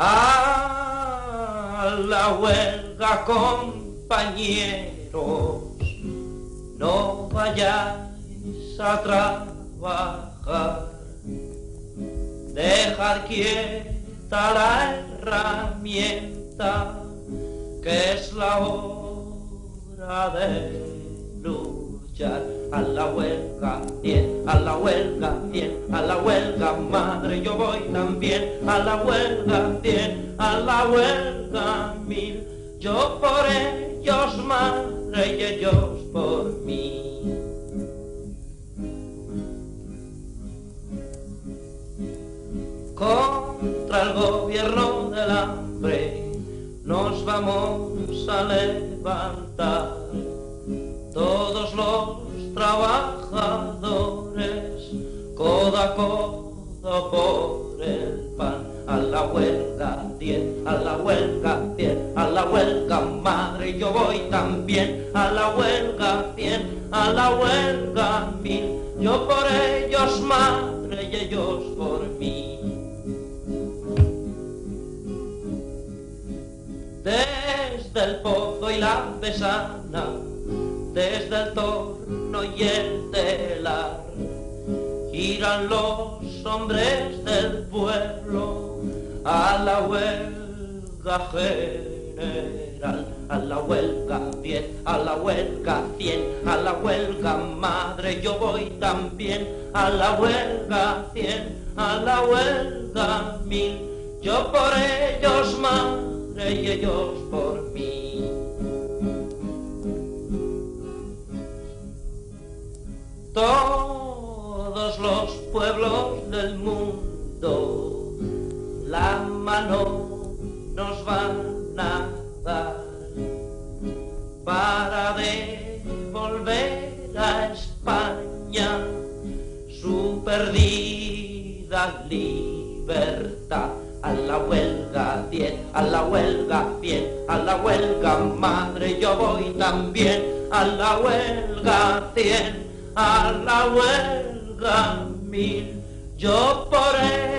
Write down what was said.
A la huelga, compañeros, no vayáis a trabajar. Dejar quieta la herramienta, que es la hora de A la huelga, bien, a la huelga, bien, a la huelga, madre, yo voy también. A la huelga, bien, a la huelga, mil. Yo por ellos, madre, y ellos por mí. contra el gobierno del hambre nos vamos a levantar. Todos los trabajadores, codo a codo por el pan, a la huelga bien, a la huelga bien, a la huelga madre, yo voy también, a la huelga bien, a la huelga mil, yo por ellos madre y ellos por mí. desde el pozo y la besana, desde el torno y el telar, giran los hombres del pueblo a la huelga general, a la huelga diez, a la huelga cien, a la huelga madre, yo voy también, a la huelga cien, a la huelga mil, yo por ellos más y ellos por mí. Todos los pueblos del mundo la mano nos van a dar para devolver a España su perdida libertad. A la huelga bien, a la huelga bien, a la huelga madre yo voy también, a la huelga cien, a la huelga mil, yo por ellos